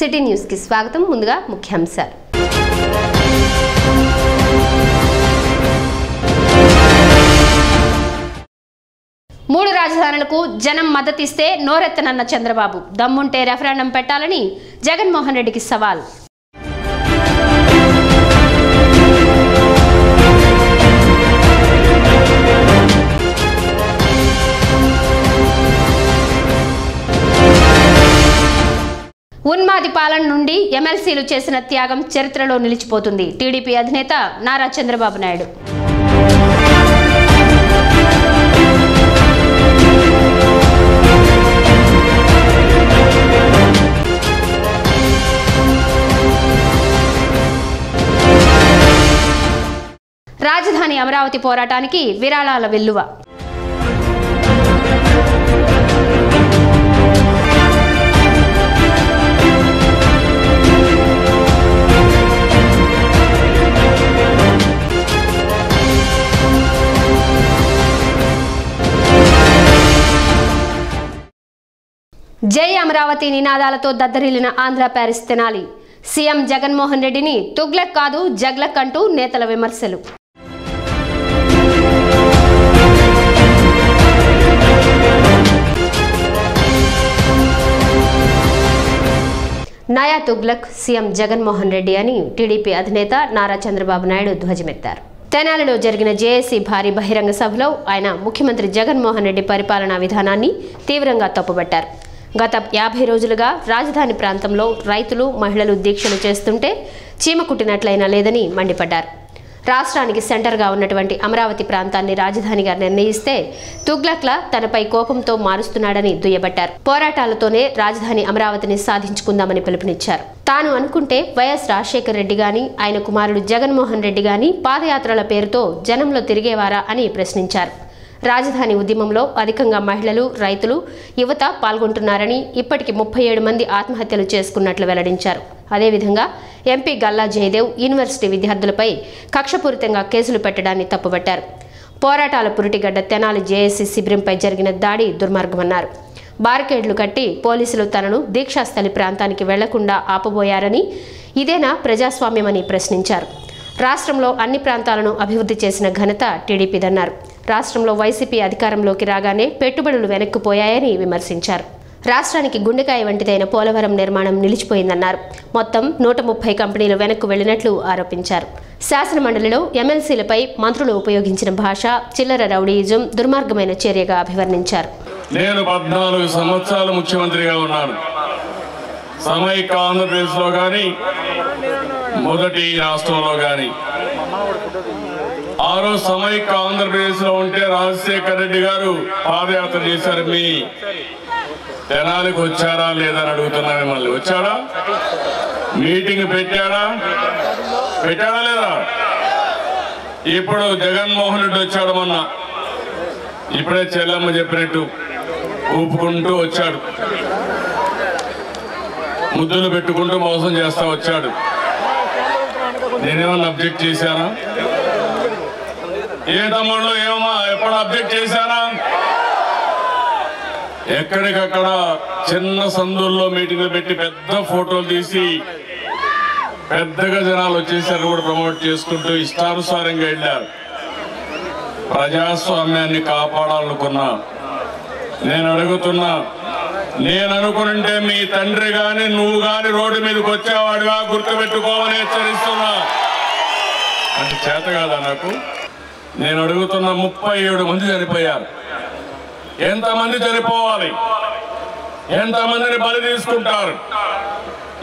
City న్యూస్కి స్వాగతం. ముందుగా ముఖ్యాంశాలు. మూడు రాజధానులకు జనం మద్దతిస్తే నోరెత్తనన్న చంద్రబాబు. దమ్ముంటే రెఫరెండం పెట్టాలని జగన్మోహన్ రెడ్డికి సవాల్. ఉన్మాది పాలన నుండి ఎమ్మెల్సీలు చేసిన త్యాగం చరిత్రలో నిలిచిపోతుంది. టీడీపీ అధినేత నారా చంద్రబాబు నాయుడు. రాజధాని అమరావతి పోరాటానికి విరాళాల వెల్లువ. జై అమరావతి నినాదాలతో దద్దరిల్లిన ఆంధ్ర ప్యారిస్ తెనాలి. సీఎం జగన్మోహన్ రెడ్డిని తుగ్లక్ కాదు జగ్లక్ అంటూ నేతల విమర్శలు. నయా తుగ్లక్ సీఎం జగన్మోహన్ రెడ్డి అని టీడీపీ అధినేత నారా చంద్రబాబు నాయుడు ధ్వజమెత్తారు. తెనాలిలో జరిగిన జేఏసీ భారీ బహిరంగ సభలో ఆయన ముఖ్యమంత్రి జగన్మోహన్ రెడ్డి పరిపాలనా విధానాన్ని తీవ్రంగా తప్పుబట్టారు. గత యాభై రోజులుగా రాజధాని ప్రాంతంలో రైతులు మహిళలు దీక్షలు చేస్తుంటే చీమ కుట్టినట్లయినా లేదని మండిపడ్డారు. రాష్ట్రానికి సెంటర్గా ఉన్నటువంటి అమరావతి ప్రాంతాన్ని రాజధానిగా నిర్ణయిస్తే తుగ్లక్ల తనపై కోపంతో మారుస్తున్నాడని దుయ్యబట్టారు. పోరాటాలతోనే రాజధాని అమరావతిని సాధించుకుందామని పిలుపునిచ్చారు. తాను అనుకుంటే వైఎస్ రాజశేఖర్ రెడ్డి గాని ఆయన కుమారుడు జగన్మోహన్ రెడ్డి గాని పాదయాత్రల పేరుతో జనంలో తిరిగేవారా అని ప్రశ్నించారు. రాజధాని ఉద్యమంలో అధికంగా మహిళలు రైతులు యువత పాల్గొంటున్నారని ఇప్పటికి ముప్పై ఏడు మంది ఆత్మహత్యలు చేసుకున్నట్లు వెల్లడించారు. అదేవిధంగా ఎంపీ గల్లా జయదేవ్ యూనివర్సిటీ విద్యార్థులపై కక్షపూరితంగా కేసులు పెట్టడాన్ని తప్పుబట్టారు. పోరాటాల పురిటిగడ్డ తెనాలి జేఏసీ శిబిరంపై జరిగిన దాడి దుర్మార్గమన్నారు. బారికేడ్లు కట్టి పోలీసులు తనను దీక్షాస్థలి ప్రాంతానికి వెళ్ళకుండా ఆపబోయారని ఇదేనా ప్రజాస్వామ్యమని ప్రశ్నించారు. రాష్ట్రంలో అన్ని ప్రాంతాలను అభివృద్ధి చేసిన ఘనత టీడీపీదన్నారు. రాష్ట్రంలో వైసీపీ అధికారంలోకి రాగానే పెట్టుబడులు వెనక్కిపోయాయని విమర్శించారు. రాష్ట్రానికి గుండెకాయ వంటిదైన పోలవరం నిర్మాణం నిలిచిపోయిందన్నారు. మొత్తం నూట ముప్పై కంపెనీలు వెనక్కు వెళ్ళినట్లు ఆరోపించారు. శాసనమండలిలో ఎమ్మెల్సీలపై మంత్రులు ఉపయోగించిన భాష చిల్లర రౌడీయిజం దుర్మార్గమైన చర్యగా అభివర్ణించారు. నేను పద్నాలుగు సంవత్సరాలు ముఖ్యమంత్రిగా ఉన్నాను. సమైక్య ఆంధ్రప్రదేశ్లో కానీ మొదటి రాష్ట్రంలో కానీ ఆ రోజు సమైక్య ఆంధ్రప్రదేశ్లో ఉంటే రాజశేఖర రెడ్డి గారు పాదయాత్ర చేశారు. మీ తెనాలికి వచ్చారా లేదని అడుగుతున్నా మిమ్మల్ని. వచ్చాడా మీటింగ్ పెట్టాడా పెట్టాడా లేదా? ఇప్పుడు జగన్మోహన్ రెడ్డి వచ్చాడు మొన్న. ఇప్పుడే చెల్లమ్మ చెప్పినట్టు ఊపుకుంటూ వచ్చాడు. ముద్దులు పెట్టుకుంటూ మోసం చేస్తా వచ్చాడు. నేనేమన్నా అబ్జెక్ట్ చేశానా? ఏ తమ్ముళ్ళు ఏమో ఎప్పుడు అప్డేట్ చేశారా ఎక్కడికక్కడ చిన్న సందుల్లో మీటింగ్ పెట్టి పెద్ద ఫోటోలు తీసి పెద్దగా జనాలు వచ్చేసారు కూడా ప్రమోట్ చేసుకుంటూ ఇష్టానుసారంగా వెళ్ళారు. ప్రజాస్వామ్యాన్ని కాపాడాలనుకున్నా. నేను అడుగుతున్నా నేను అనుకుంటే మీ తండ్రి గాని నువ్వు గాని రోడ్డు మీదకి వచ్చేవాడుగా గుర్తుపెట్టుకోమని హెచ్చరిస్తున్నా. అంటే చేత కాదా నాకు? నేను అడుగుతున్న ముప్పై ఏడు మంది చనిపోయారు. ఎంతమంది చనిపోవాలి? ఎంతమందిని బలి తీసుకుంటారు?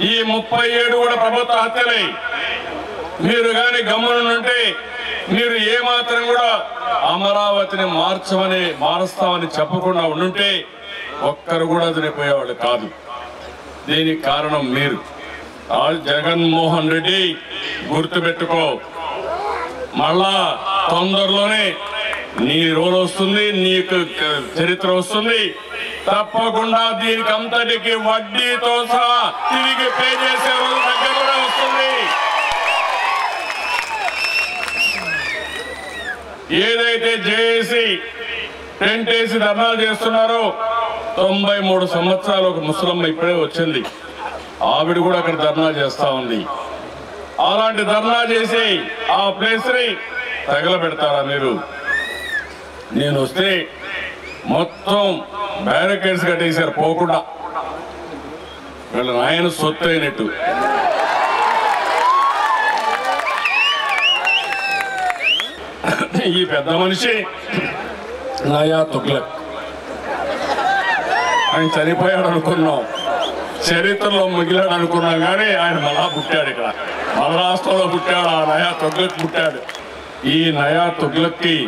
ఈ ముప్పై ఏడు కూడా ప్రభుత్వ హత్యలే. మీరు గాని గమనుంటే మీరు ఏమాత్రం కూడా అమరావతిని మార్చమని మారుస్తామని చెప్పకుండా ఉండుంటే ఒక్కరు కూడా చనిపోయేవాళ్ళు కాదు. దీనికి కారణం మీరు. ఆ జగన్మోహన్ రెడ్డి గుర్తుపెట్టుకో. మళ్ళా తొందరలోనే నీ రోల్ వస్తుంది నీకు చరిత్ర వస్తుంది. తప్పకుండా దీనికి అంతటికి వడ్డీతో సహా తిరిగి పే చేసే రోజు దగ్గర వస్తుంది. ఏదైతే జేఏసీ టెంట్ వేసి ధర్నాలు చేస్తున్నారో తొంభై మూడు సంవత్సరాలు ఒక ముసలమ్మ ఇప్పుడే వచ్చింది. ఆవిడ కూడా అక్కడ ధర్నా చేస్తా ఉంది. అలాంటి ధర్నా చేసి ఆ ప్లేస్ని తగలబెడతారా మీరు? నేను వస్తే మొత్తం బ్యారికేడ్స్ కట్టేశారు పోకుండా. వీళ్ళ నాయన సొత్తు అయినట్టు ఈ పెద్ద మనిషి నయా తుగ్లక్. ఆయన చనిపోయాడు అనుకున్నాం. చరిత్రలో మిగిలాడు అనుకున్నాం కానీ ఆయన మళ్ళా పుట్టాడు ఇక్కడ. మహారాష్ట్రలో పుట్టాడు ఆ నయా తుగ్లక్ పుట్టాడు. ఈ నయా తుగ్లక్కి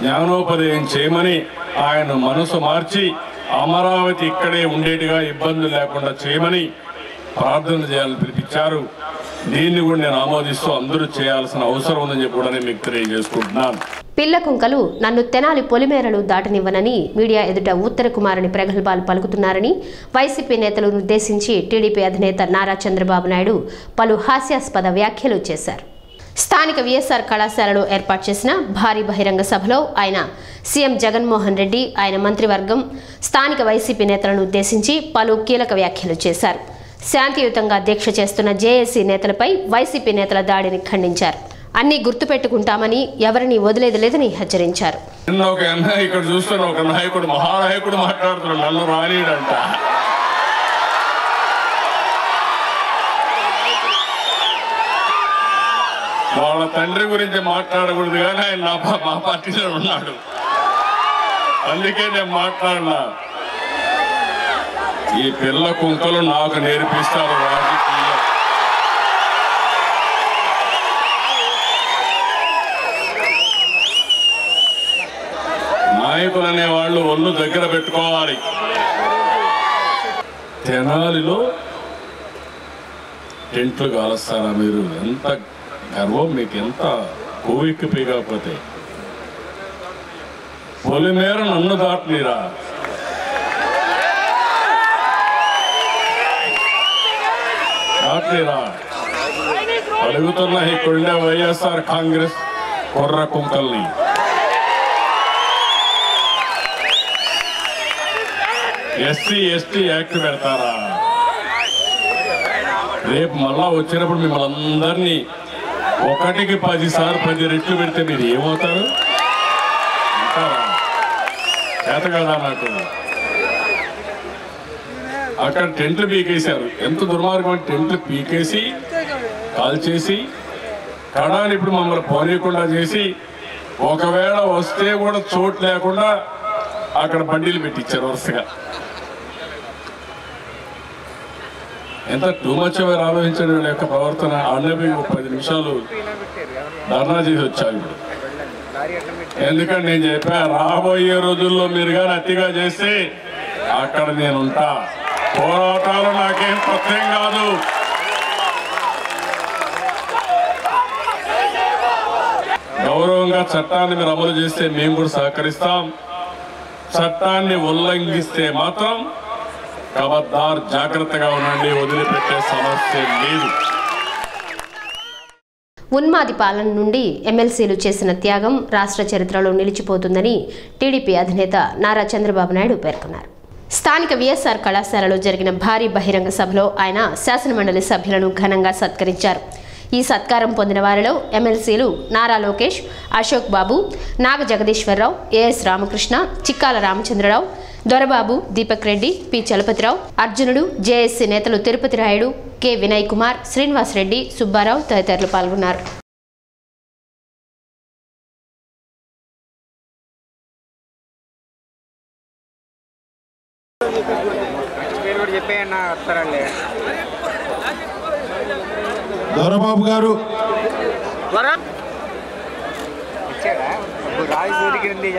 జ్ఞానోపదయం చేయమని ఆయన మనసు మార్చి అమరావతి ఇక్కడే ఉండేట్టుగా ఇబ్బందులు లేకుండా చేయమని ప్రార్థన చేయాలని పిలిపించారు. దీన్ని కూడా నేను ఆమోదిస్తూ అందరూ చేయాల్సిన అవసరం ఉందని చెప్పి కూడా నేను మీకు తెలియజేసుకుంటున్నాను. పిల్ల కుంకలు నన్ను తెనాలి పొలిమేరలు దాటనివ్వనని మీడియా ఎదుట ఉత్తర కుమారుని ప్రగల్భాలు పలుకుతున్నారని వైసీపీ నేతలను ఉద్దేశించి టీడీపీ అధినేత నారా చంద్రబాబు నాయుడు పలు హాస్యాస్పద వ్యాఖ్యలు చేశారు. స్థానిక విఎస్ఆర్ కళాశాలలో ఏర్పాటు చేసిన భారీ బహిరంగ సభలో ఆయన సీఎం జగన్మోహన్ రెడ్డి ఆయన మంత్రివర్గం స్థానిక వైసీపీ నేతలను ఉద్దేశించి పలు కీలక వ్యాఖ్యలు చేశారు. శాంతియుతంగా దీక్ష చేస్తున్న జేఏసీ నేతలపై వైసీపీ నేతల దాడిని ఖండించారు. అన్ని గుర్తుపెట్టుకుంటామని ఎవరిని వదిలేది లేదని హెచ్చరించారు. ఇక్కడ చూస్తున్న ఒక నాయకుడు మహానాయకుడు మాట్లాడుతున్నాడు. నన్ను రానీడంట తండ్రి గురించి మాట్లాడకూడదు కానీ ఆయన నా మా పార్టీలో ఉన్నాడు. అందుకే నేను మాట్లాడినా. ఈ పిల్ల కుంకలు నాకు నేర్పిస్తారు రాజకీయం. నాయకులు అనేవాళ్ళు ఒళ్ళు దగ్గర పెట్టుకోవాలి. తెనాలిలో టెంట్లు కాలుస్తారా మీరు? ఎంత గర్వం మీకు ఎంత కోవిక్కి కాకపోతే పొలిమేర నన్ను దాటలేరా దాటలేరా అడుగుతున్న ఇక్కడుండే వైఎస్ఆర్ కాంగ్రెస్ కుర్ర కుంకల్ని. ఎస్సీ ఎస్టీ యాక్ట్ పెడతారా? రేపు మళ్ళా వచ్చినప్పుడు మిమ్మల్ని అందరినీ ఒకటికి పది సార్ పది రెట్లు పెడితే మీరు ఏమవుతారు? చేత కదా నాకు? అక్కడ టెంట్లు పీకేశారు. ఎంత దుర్మార్గం టెంట్లు పీకేసి కాల్చేసి కడాని ఇప్పుడు మమ్మల్ని పోనీయకుండా చేసి ఒకవేళ వస్తే కూడా చోటు లేకుండా అక్కడ బండిలు పెట్టించారు వరుసగా. ఎంత టూ మచ్ ఎవరు వీళ్ళ యొక్క ప్రవర్తన అన్నవి పది నిమిషాలు ధర్నా చేసి వచ్చాను ఇప్పుడు. ఎందుకంటే నేను చెప్పా రాబోయే రోజుల్లో మీరు కానీ అతిగా చేస్తే అక్కడ నేను ఉంటా పోరాటాలు నాకేం కొత్తేం కాదు. గౌరవంగా చట్టాన్ని మీరు అమలు చేస్తే మేము కూడా సహకరిస్తాం. చట్టాన్ని ఉల్లంఘిస్తే మాత్రం ఖబర్దార్ జాగ్రత్తగా ఉండండి వదిలిపెట్టే సమస్య లేదు. ఉన్మాది పాలన నుండి ఎమ్మెల్సీలు చేసిన త్యాగం రాష్ట్ర చరిత్రలో నిలిచిపోతుందని టీడీపీ అధినేత నారా చంద్రబాబు నాయుడు పేర్కొన్నారు. స్థానిక విఎస్ఆర్ కళాశాలలో జరిగిన భారీ బహిరంగ సభలో ఆయన శాసనమండలి సభ్యులను ఘనంగా సత్కరించారు. ఈ సత్కారం పొందిన వారిలో ఎమ్మెల్సీలు Nara Lokesh Ashok Babu Naga Jagadeeswararao AS Ramakrishna Chikkala Ramachandrarao Dorababu Deepak Reddy P. Chalapathirao Arjunudu JSC నేతలు తిరుపతి రాయుడు కె. వినయ్ కుమార్ శ్రీనివాస్ రెడ్డి సుబ్బారావు తదితరులు పాల్గొన్నారు. దొరబాబు గారు.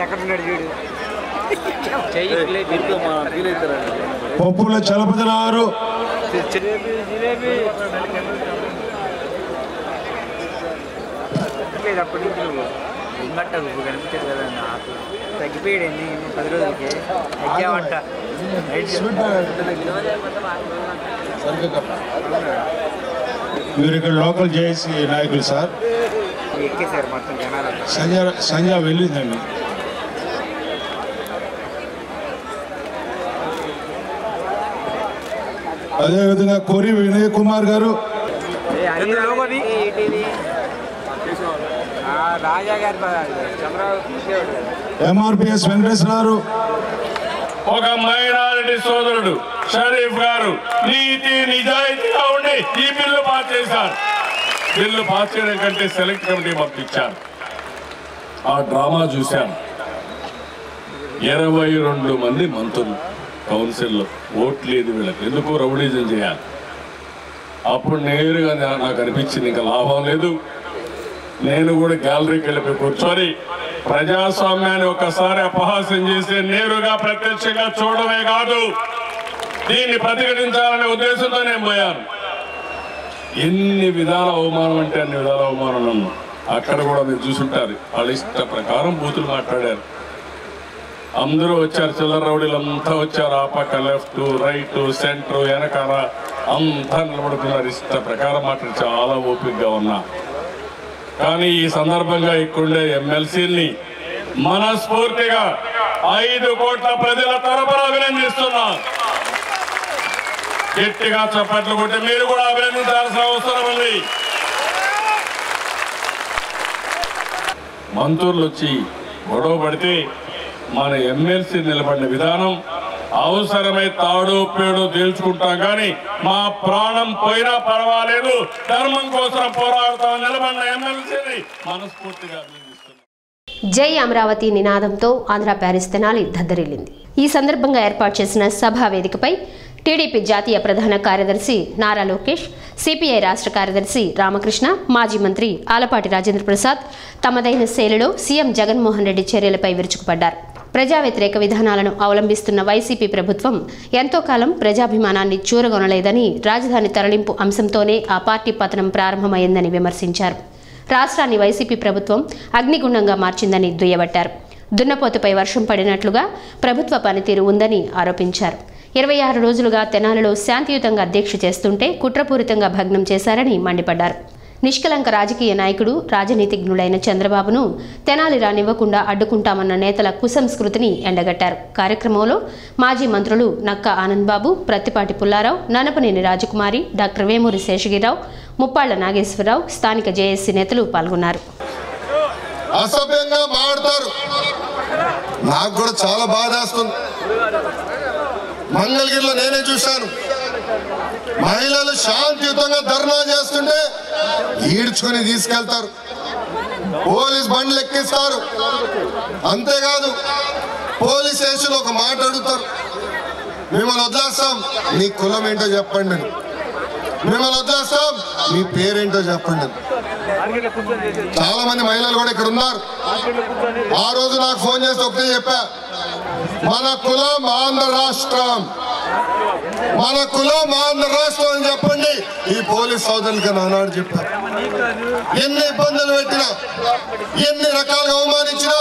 ఎక్కడ ఉన్నాడు చూడు. పప్పుల ఎన్ని ఎన్ని పది రోజులకి. తగ్గావంట. మీరు ఇక్కడ లోకల్ జేఏసీ నాయకులు సార్. ఎక్కేశారు మొత్తం జనాలంతా. సంజ సంజ వెళ్ళిందండి. అదేవిధంగా కోరి వినయ్ కుమార్ గారు లోగోది ఏంటిది రాజా గారి ఎంఆర్పిఎస్ ఒక మైనారిటీ సోదరుడు షరీఫ్ గారు నీతి నిజాయితీగా ఉండి ఈ బిల్లు పాస్ చేశారు బిల్లు పాస్ చేయడం కంటే సెలెక్ట్ కమిటీ పంపించారు ఆ డ్రామా చూశాను ఇరవై రెండు మంది మంత్రులు కౌన్సిల్లో ఓట్లు లేదు వీళ్ళకి ఎందుకు రౌడీజం చేయాలి? అప్పుడు నేరుగా నాకు అనిపించింది ఇంకా లాభం లేదు. నేను కూడా గ్యాలరీకి వెళ్ళిపోయి కూర్చొని ప్రజాస్వామ్యాన్ని ఒకసారి అపహాస్యం చేసి నేరుగా ప్రత్యక్షంగా చూడమే కాదు దీన్ని ప్రతిఘటించాలనే ఉద్దేశంతో నేను పోయాను. ఎన్ని విధాల అవమానం అంటే అన్ని విధాల అవమానం అక్కడ కూడా మీరు చూసుంటారు. వాళ్ళ ఇష్ట ప్రకారం బూతులు మాట్లాడారు. అందరూ వచ్చారు చిల్లర రౌడీలు అంతా వచ్చారు. ఆ పక్క లెఫ్ట్ రైట్ సెంటర్ వెనకాల అంతా నిలబడుతున్నారు. ఇష్ట ప్రకారం మాట్లాడి చాలా ఓపికగా ఉన్నా. కానీ ఈ సందర్భంగా ఇక్కడుండే ఎమ్మెల్సీని మనస్ఫూర్తిగా ఐదు కోట్ల ప్రజల తరపున అభినందిస్తున్నా. గట్టిగా చప్పట్లు కొట్టి మీరు కూడా అభినందించాల్సిన అవసరం ఉంది. మంత్రులు వచ్చి గొడవ పడితే మన ఎమ్మెల్సీ నిలబడిన విధానం అవసరమై తాడు పేడు తేల్చుకుంటాం కానీ మా ప్రాణం పోయినా పర్వాలేదు. ధర్మం కోసం పోరాడుతాం. నిలబడిన ఎమ్మెల్సీని మనస్ఫూర్తిగా జై అమరావతి నినాదంతో ఆంధ్ర ప్యారిస్ తెనాలి దద్దరిల్లింది. ఈ సందర్భంగా ఏర్పాటు చేసిన సభా వేదికపై టీడీపీ జాతీయ ప్రధాన కార్యదర్శి నారా లోకేష్ సిపిఐ రాష్ట్ర కార్యదర్శి రామకృష్ణ మాజీ మంత్రి ఆలపాటి రాజేంద్ర ప్రసాద్ తమదైన శైలిలో సీఎం జగన్మోహన్ రెడ్డి చర్యలపై విరుచుకుపడ్డారు. ప్రజా వ్యతిరేక విధానాలను అవలంబిస్తున్న వైసీపీ ప్రభుత్వం ఎంతో కాలం ప్రజాభిమానాన్ని చూరగొనలేదని రాజధాని తరలింపు అంశంతోనే ఆ పార్టీ పతనం ప్రారంభమైందని విమర్శించారు. రాష్ట్రాన్ని వైసీపీ ప్రభుత్వం అగ్నిగుండంగా మార్చిందని దుయ్యబట్టారు. దున్నపోతుపై వర్షం పడినట్లుగా ప్రభుత్వ పనితీరు ఉందని ఆరోపించారు. ఇరవై ఆరు రోజులుగా తెనాలిలో శాంతియుతంగా దీక్ష చేస్తుంటే కుట్రపూరితంగా భగ్నం చేశారని మండిపడ్డారు. నిష్కలంక రాజకీయ నాయకుడు రాజనీతిజ్ఞుడైన చంద్రబాబును తెనాలి రానివ్వకుండా అడ్డుకుంటామన్న నేతల కుసంస్కృతిని ఎండగట్టారు. కార్యక్రమంలో మాజీ మంత్రులు నక్క ఆనందబాబు ప్రత్తిపాటి పుల్లారావు ననపనేని రాజకుమారి డాక్టర్ వేమూరి శేషగిరిరావు ముప్పాళ్ళ నాగేశ్వరరావు స్థానిక జేఏసీ నేతలు పాల్గొన్నారు. అసభ్యంగా మాట్లాడతారు. నాకు కూడా చాలా బాధేస్తుంది. మంగళగిరిలో నేనే చూశాను. మహిళలు శాంతియుతంగా ధర్నా చేస్తుంటే ఈడ్చుకొని తీసుకెళ్తారు. పోలీస్ బండ్లు ఎక్కిస్తారు. అంతేకాదు పోలీస్ స్టేషన్లో ఒక మాట అడుగుతారు. మిమ్మల్ని వదిలేస్తాం. మీ కులం ఏంటో చెప్పండి మిమ్మల్ని వదిలేస్తాం. మీ పేరేంటో చెప్పండి చాలా మంది మహిళలు కూడా ఇక్కడ ఉన్నారు. ఆ రోజు నాకు ఫోన్ చేసి ఒకటే చెప్పా. మన కులం ఆంధ్ర రాష్ట్రం. మన కులం మా ఆంధ్ర రాష్ట్రం అని చెప్పండి. ఈ పోలీస్ సోదరులకి నానాడు చెప్పారు. ఎన్ని ఇబ్బందులు పెట్టినా ఎన్ని రకాలుగా అవమానించినా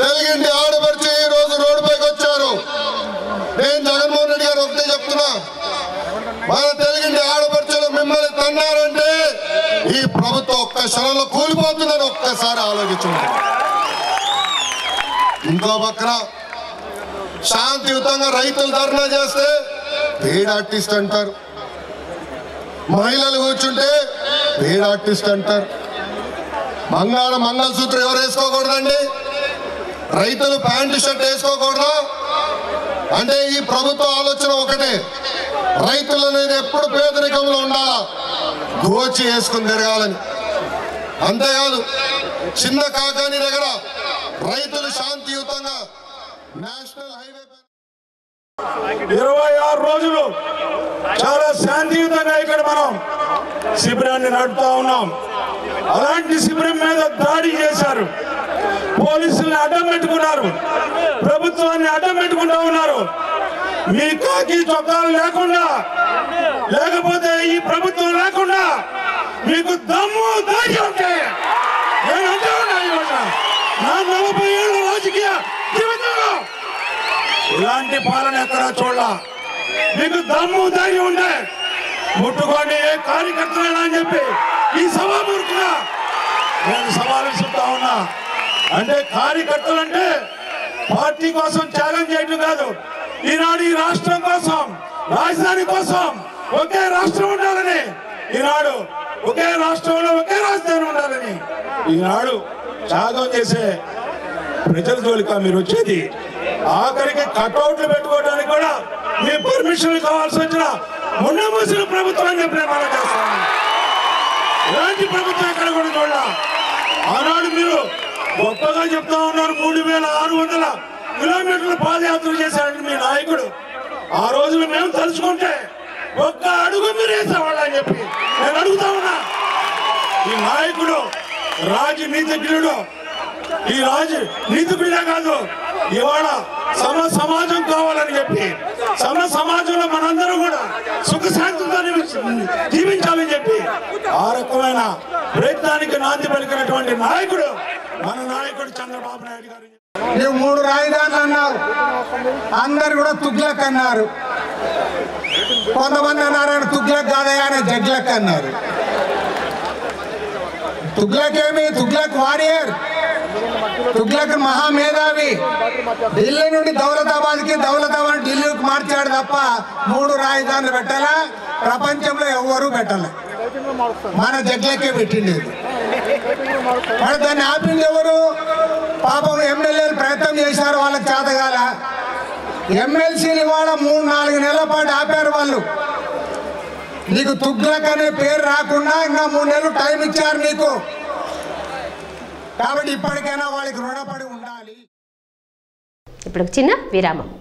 తెలుగింటి ఆడపరిచి ఈ రోజు రోడ్డుపైకి వచ్చారు. నేను జగన్మోహన్ రెడ్డి గారు ఒకటే చెప్తున్నా. మన తెలుగింటి ఆడపడుచులు మిమ్మల్ని తన్నారంటే ఈ ప్రభుత్వం ఒక్క క్షణంలో కూలిపోతుందని ఒక్కసారి ఆలోచించండి. ఇంకో పక్కన శాంతియుతంగా రైతులు ధర్నా చేస్తే పేడ్ ఆర్టిస్ట్ అంటారు. మహిళలు కూర్చుంటే పేడ్ ఆర్టిస్ట్ అంటారు. బంగారం మంగళసూత్రం ఎవరు వేసుకోకూడదండి? రైతులు ప్యాంటు షర్ట్ వేసుకోకూడదా? అంటే ఈ ప్రభుత్వ ఆలోచన ఒకటే. రైతులు అనేది ఎప్పుడు పేదరికంలో ఉండాలా? గోచి వేసుకుని తిరగాలని. అంతేకాదు చిన్న కాకాని దగ్గర రైతులు శాంతియుతంగా నేషనల్ ఇరవై ఆరు రోజులు చాలా శాంతియుతంగా ఇక్కడ మనం శిబిరాన్ని నడుపుతా ఉన్నాం. అలాంటి శిబిరం మీద దాడి చేశారు. పోలీసుల్ని అడ్డం పెట్టుకున్నారు. ప్రభుత్వాన్ని అడ్డం పెట్టుకుంటా ఉన్నారు. మీ కాకి చొక్కాలు లేకుండా లేకపోతే ఈ ప్రభుత్వం లేకుండా మీకు దమ్ము దాడి ఉంటే. నేను అంటూ ఉన్నా నా నలభై ఇలాంటి పాలన ఎక్కడ చూడాల. మీకు దమ్ము ధైర్యం ఉంటే ముట్టుకోండి ఏ కార్యకర్తలైనా అని చెప్పి ఈ సభామూర్తిగా నేను సవాలు చెప్తా ఉన్నా. అంటే కార్యకర్తలు అంటే పార్టీ కోసం త్యాగం చేయటం కాదు. ఈనాడు ఈ రాష్ట్రం కోసం రాజధాని కోసం ఒకే రాష్ట్రం ఉండాలని ఈనాడు ఒకే రాష్ట్రంలో ఒకే రాజధాని ఉండాలని ఈనాడు త్యాగం చేసే ప్రజల జోలిక మీరు వచ్చేది ఆఖరికి కటౌట్లు పెట్టుకోవడానికి కూడా మీ పర్మిషన్ కావాల్సి వచ్చిన మొన్న మూసిన ప్రభుత్వాన్ని ప్రమాణం చేస్తాను ఇలాంటి ప్రభుత్వం ఎక్కడ కూడా చూడాల. ఆనాడు మీరు గొప్పగా చెప్తా ఉన్నారు మూడు వేల ఆరు వందల కిలోమీటర్ల పాదయాత్ర చేశాడు మీ నాయకుడు. ఆ రోజున మేము తలుచుకుంటే ఒక్క అడుగు మీరు వేసేవాళ్ళని చెప్పి నేను అడుగుతా ఉన్నా. ఈ నాయకుడు రాజు నీతిజ్ఞుడు ఈ రాజు నీతిజ్ఞుడే కాదు ఇవాళ సమ సమాజం కావాలని చెప్పి సమ సమాజంలో మనందరూ కూడా సుఖశాంతితో నివసి- జీవించాలని చెప్పి ఆ రకమైన ప్రయత్నానికి నాంది పలికినటువంటి నాయకుడు మన నాయకుడు చంద్రబాబు నాయుడు గారు. నువ్వు మూడు రాజధానులు అన్నారు అందరు కూడా తుగ్లక్ అన్నారు. కొంతమంది అన్నారు ఆయన తుగ్లక్ కాదయా ఆయన జగ్లక్ అన్నారు. తుగ్లక్ ఏమి? తుగ్లక్ వారియర్. తుగ్లక్ మహామేధావి. ఢిల్లీ నుండి దౌలతాబాద్కి దౌలతాబాద్ ఢిల్లీకి మార్చాడు తప్ప మూడు రాజధానులు పెట్టాలా? ప్రపంచంలో ఎవ్వరూ పెట్టాలి. మన జగ్లకే పెట్టింది మరి దాన్ని ఆపింది ఎవరు? పాపం ఎమ్మెల్యేలు ప్రయత్నం చేశారు వాళ్ళకి చేతగాల. ఎమ్మెల్సీలు ఇవాళ మూడు నాలుగు నెలల పాటు ఆపారు వాళ్ళు. నీకు తుగ్లక్ అనే పేరు రాకుండా ఇంకా మూడు నెలలు టైం ఇచ్చారు నీకు. కాబట్టి ఇప్పటికైనా వాళ్ళకి రుణపడి ఉండాలి. ఇప్పుడు ఒక చిన్న విరామం.